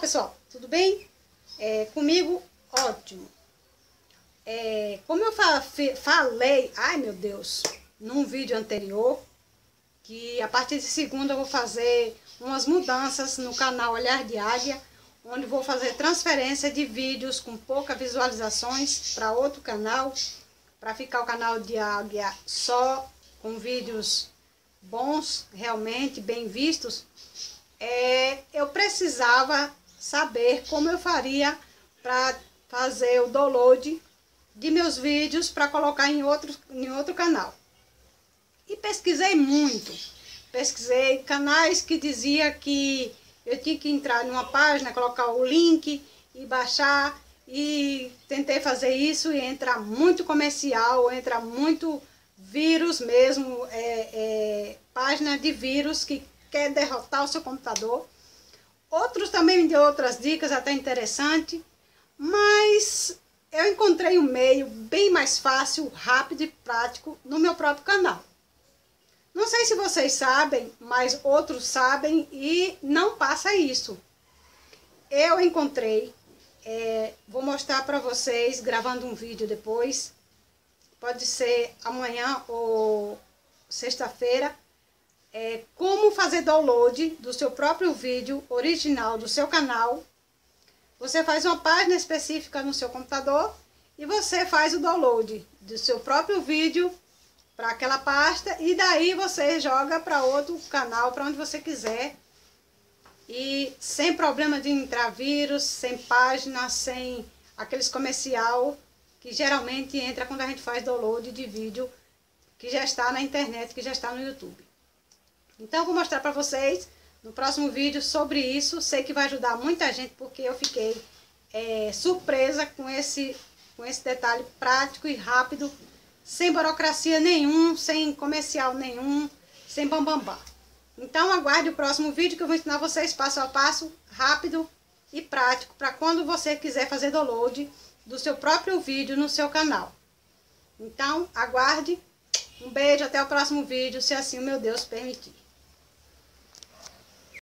Pessoal, tudo bem? É, comigo, ótimo. É, como eu fa falei, ai meu Deus, num vídeo anterior, que a partir de segunda eu vou fazer umas mudanças no canal Olhar de Águia, onde vou fazer transferência de vídeos com poucas visualizações para outro canal, para ficar o canal de Águia só com vídeos bons, realmente bem vistos, é, eu precisava saber como eu faria para fazer o download de meus vídeos para colocar em outro, em outro canal. E pesquisei muito. Pesquisei canais que dizia que eu tinha que entrar numa página, colocar o link e baixar. E tentei fazer isso e entra muito comercial, entra muito vírus mesmo, é, é, página de vírus que quer derrotar o seu computador. Outros também me deu outras dicas até interessante, mas eu encontrei um meio bem mais fácil, rápido e prático no meu próprio canal. Não sei se vocês sabem, mas outros sabem e não passa isso. Eu encontrei, é, vou mostrar para vocês gravando um vídeo depois, pode ser amanhã ou sexta-feira, é, como fazer download do seu próprio vídeo original do seu canal. Você faz uma página específica no seu computador e você faz o download do seu próprio vídeo para aquela pasta e daí você joga para outro canal, para onde você quiser. E sem problema de entrar vírus, sem página, sem aqueles comercial que geralmente entra quando a gente faz download de vídeo que já está na internet, que já está no YouTube. Então, eu vou mostrar para vocês no próximo vídeo sobre isso. Sei que vai ajudar muita gente, porque eu fiquei é, surpresa com esse, com esse detalhe prático e rápido, sem burocracia nenhum, sem comercial nenhum, sem bambambam. Então, aguarde o próximo vídeo que eu vou ensinar vocês passo a passo, rápido e prático, para quando você quiser fazer download do seu próprio vídeo no seu canal. Então, aguarde. Um beijo, até o próximo vídeo, se assim o meu Deus permitir.